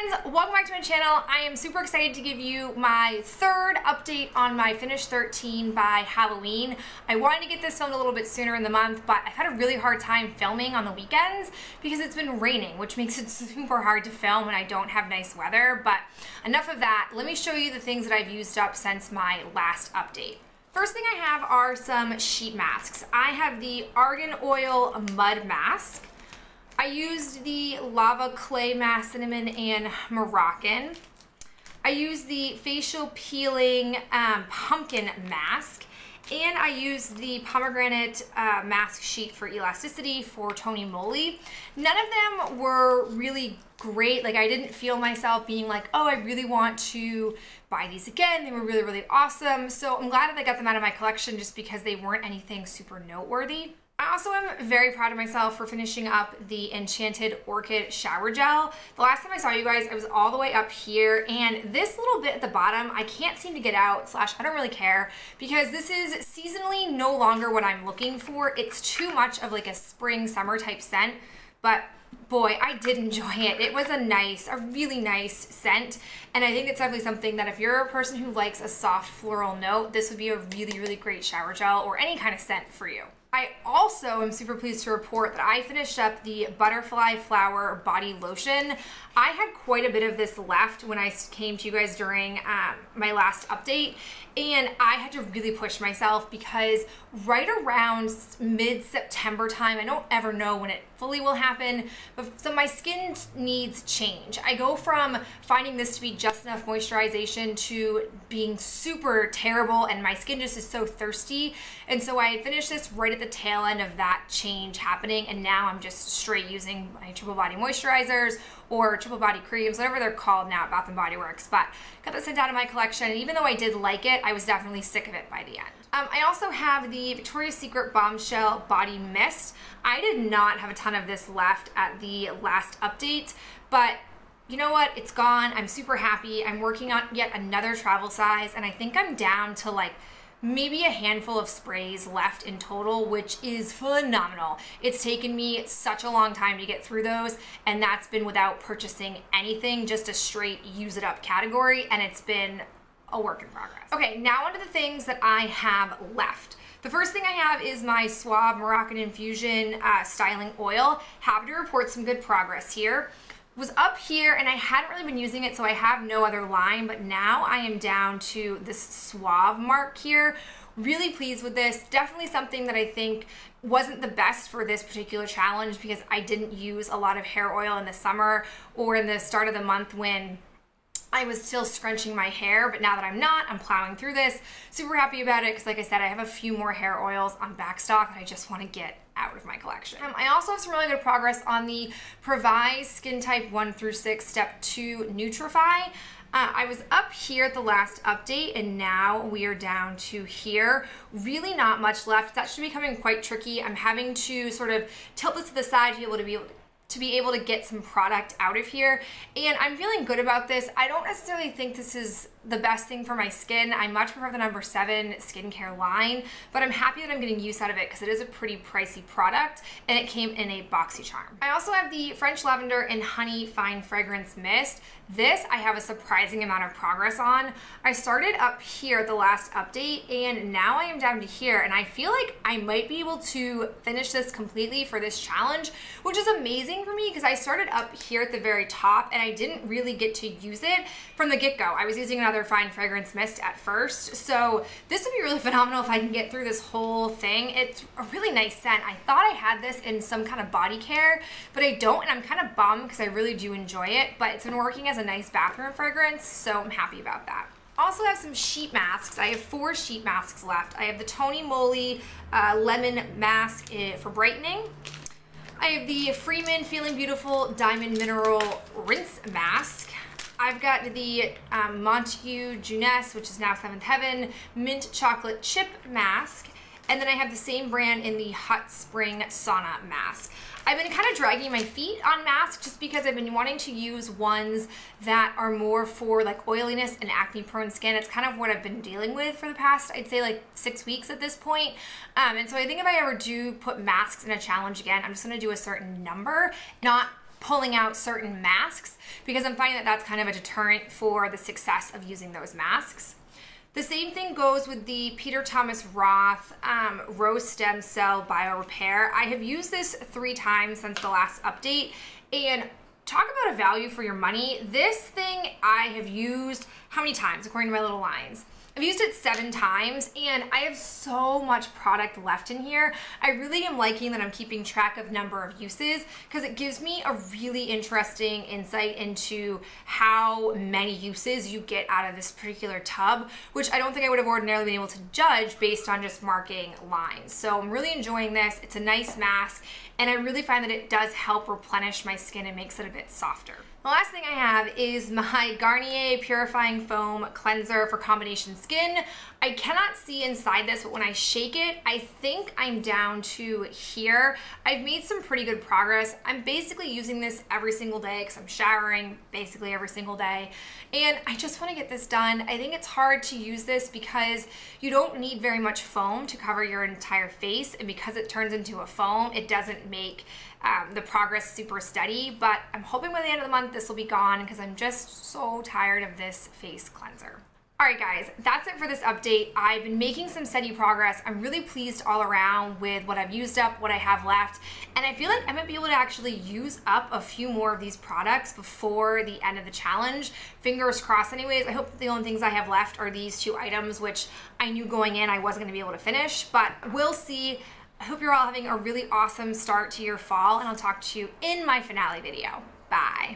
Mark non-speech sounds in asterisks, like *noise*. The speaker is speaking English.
friends, welcome back to my channel. I am super excited to give you my third update on my Finish 13 by Halloween. I wanted to get this filmed a little bit sooner in the month, but I've had a really hard time filming on the weekends because it's been raining, which makes it *laughs* super hard to film when I don't have nice weather. But enough of that. Let me show you the things that I've used up since my last update. First thing I have are some sheet masks. I have the Argan Oil Mud Mask. I used the Lava Clay Mask Cinnamon and Moroccan. I used the Facial Peeling um, Pumpkin Mask. And I used the pomegranate uh, mask sheet for elasticity for Tony Moly. None of them were really great. Like I didn't feel myself being like, oh, I really want to buy these again. They were really, really awesome. So I'm glad that I got them out of my collection just because they weren't anything super noteworthy. I also am very proud of myself for finishing up the Enchanted Orchid Shower Gel. The last time I saw you guys, I was all the way up here, and this little bit at the bottom, I can't seem to get out, slash I don't really care, because this is seasonally no longer what I'm looking for. It's too much of like a spring, summer type scent, but boy, I did enjoy it. It was a nice, a really nice scent. And I think it's definitely something that if you're a person who likes a soft floral note, this would be a really, really great shower gel or any kind of scent for you. I also am super pleased to report that I finished up the Butterfly Flower Body Lotion. I had quite a bit of this left when I came to you guys during um, my last update, and I had to really push myself because right around mid-September time, I don't ever know when it fully will happen, but so my skin needs change. I go from finding this to be just enough moisturization to being super terrible and my skin just is so thirsty. And so I finished this right at the tail end of that change happening and now I'm just straight using my triple body moisturizers or triple body creams, whatever they're called now at Bath & Body Works. But got this scent out of my collection and even though I did like it, I was definitely sick of it by the end. Um, I also have the Victoria's Secret Bombshell Body Mist. I did not have a ton of this left at the last update, but you know what? It's gone. I'm super happy. I'm working on yet another travel size, and I think I'm down to like maybe a handful of sprays left in total, which is phenomenal. It's taken me such a long time to get through those, and that's been without purchasing anything, just a straight use it up category, and it's been a work in progress. Okay, now onto the things that I have left. The first thing I have is my Suave Moroccan Infusion uh, Styling Oil. Happy to report some good progress here. Was up here and I hadn't really been using it so I have no other line but now I am down to this Suave mark here. Really pleased with this. Definitely something that I think wasn't the best for this particular challenge because I didn't use a lot of hair oil in the summer or in the start of the month when I was still scrunching my hair, but now that I'm not, I'm plowing through this. Super happy about it because like I said, I have a few more hair oils on backstock that I just want to get out of my collection. Um, I also have some really good progress on the Previse Skin Type 1 through 6 Step 2 Nutrify. Uh, I was up here at the last update and now we are down to here. Really not much left. That should be becoming quite tricky. I'm having to sort of tilt this to the side to be able to be able to to be able to get some product out of here. And I'm feeling good about this. I don't necessarily think this is the best thing for my skin. I much prefer the number seven skincare line, but I'm happy that I'm getting use out of it because it is a pretty pricey product and it came in a boxy charm. I also have the French Lavender and Honey Fine Fragrance Mist. This I have a surprising amount of progress on. I started up here at the last update and now I am down to here and I feel like I might be able to finish this completely for this challenge, which is amazing for me because I started up here at the very top and I didn't really get to use it from the get-go. I was using another fine fragrance mist at first. So this would be really *laughs* phenomenal if I can get through this whole thing. It's a really nice scent. I thought I had this in some kind of body care, but I don't and I'm kind of bummed because I really do enjoy it, but it's been working as a nice bathroom fragrance, so I'm happy about that also have some sheet masks. I have four sheet masks left. I have the Tony Moly uh, Lemon Mask eh, for brightening. I have the Freeman Feeling Beautiful Diamond Mineral Rinse Mask. I've got the um, Montagne Jeunesse, which is now Seventh Heaven, Mint Chocolate Chip Mask. And then I have the same brand in the Hot Spring Sauna Mask. I've been kind of dragging my feet on masks just because I've been wanting to use ones that are more for like oiliness and acne prone skin. It's kind of what I've been dealing with for the past, I'd say like six weeks at this point. Um, and so I think if I ever do put masks in a challenge again, I'm just gonna do a certain number, not pulling out certain masks because I'm finding that that's kind of a deterrent for the success of using those masks. The same thing goes with the Peter Thomas Roth um, Rose Stem Cell Bio Repair. I have used this three times since the last update and talk about a value for your money. This thing I have used how many times according to my little lines? I've used it seven times and I have so much product left in here. I really am liking that I'm keeping track of number of uses because it gives me a really interesting insight into how many uses you get out of this particular tub, which I don't think I would have ordinarily been able to judge based on just marking lines. So I'm really enjoying this. It's a nice mask and I really find that it does help replenish my skin and makes it a bit softer. The last thing I have is my Garnier Purifying Foam Cleanser for combination skin. I cannot see inside this, but when I shake it, I think I'm down to here. I've made some pretty good progress. I'm basically using this every single day because I'm showering basically every single day. And I just want to get this done. I think it's hard to use this because you don't need very much foam to cover your entire face. And because it turns into a foam, it doesn't make um, the progress super steady. But I'm hoping by the end of the month, this will be gone because I'm just so tired of this face cleanser. Alright guys, that's it for this update. I've been making some steady progress. I'm really pleased all around with what I've used up, what I have left, and I feel like I might be able to actually use up a few more of these products before the end of the challenge. Fingers crossed anyways. I hope the only things I have left are these two items, which I knew going in I wasn't going to be able to finish, but we'll see. I hope you're all having a really awesome start to your fall, and I'll talk to you in my finale video. Bye.